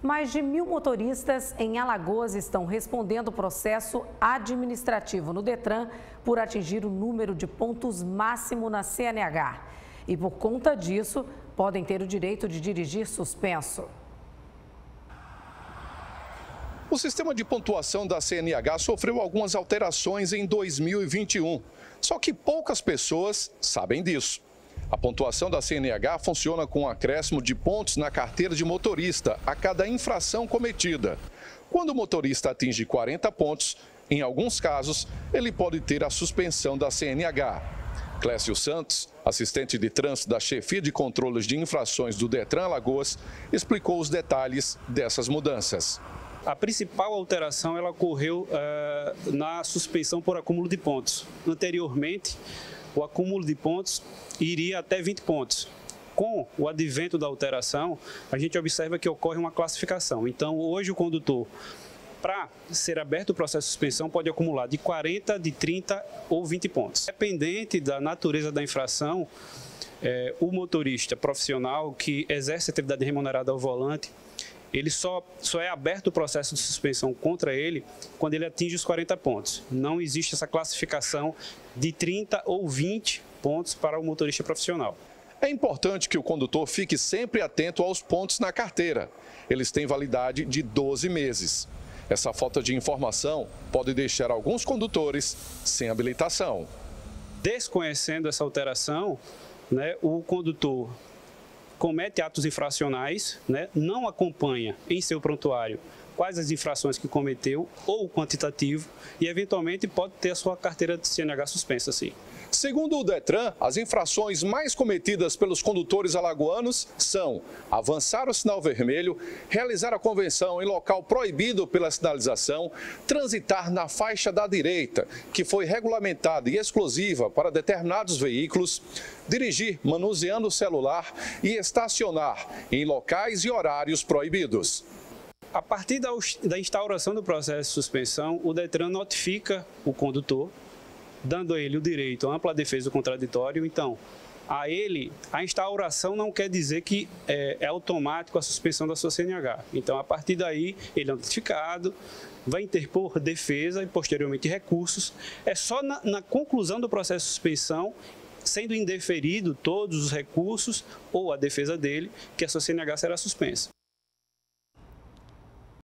Mais de mil motoristas em Alagoas estão respondendo processo administrativo no Detran por atingir o número de pontos máximo na CNH. E por conta disso, podem ter o direito de dirigir suspenso. O sistema de pontuação da CNH sofreu algumas alterações em 2021. Só que poucas pessoas sabem disso. A pontuação da CNH funciona com um acréscimo de pontos na carteira de motorista a cada infração cometida. Quando o motorista atinge 40 pontos, em alguns casos, ele pode ter a suspensão da CNH. Clécio Santos, assistente de trânsito da chefia de controles de infrações do Detran Alagoas, explicou os detalhes dessas mudanças. A principal alteração ela ocorreu uh, na suspensão por acúmulo de pontos. Anteriormente, o acúmulo de pontos iria até 20 pontos. Com o advento da alteração, a gente observa que ocorre uma classificação. Então, hoje o condutor, para ser aberto o processo de suspensão, pode acumular de 40, de 30 ou 20 pontos. Dependente da natureza da infração, é, o motorista profissional que exerce atividade remunerada ao volante ele só, só é aberto o processo de suspensão contra ele quando ele atinge os 40 pontos. Não existe essa classificação de 30 ou 20 pontos para o motorista profissional. É importante que o condutor fique sempre atento aos pontos na carteira. Eles têm validade de 12 meses. Essa falta de informação pode deixar alguns condutores sem habilitação. Desconhecendo essa alteração, né, o condutor comete atos infracionais, né, não acompanha em seu prontuário quais as infrações que cometeu ou o quantitativo e, eventualmente, pode ter a sua carteira de CNH suspensa, sim. Segundo o Detran, as infrações mais cometidas pelos condutores alagoanos são avançar o sinal vermelho, realizar a convenção em local proibido pela sinalização, transitar na faixa da direita, que foi regulamentada e exclusiva para determinados veículos, dirigir manuseando o celular e estacionar em locais e horários proibidos. A partir da instauração do processo de suspensão, o Detran notifica o condutor dando a ele o direito à ampla defesa do contraditório. Então, a ele, a instauração não quer dizer que é, é automático a suspensão da sua CNH. Então, a partir daí, ele é notificado, vai interpor defesa e, posteriormente, recursos. É só na, na conclusão do processo de suspensão sendo indeferido todos os recursos ou a defesa dele, que a sua CNH será suspensa.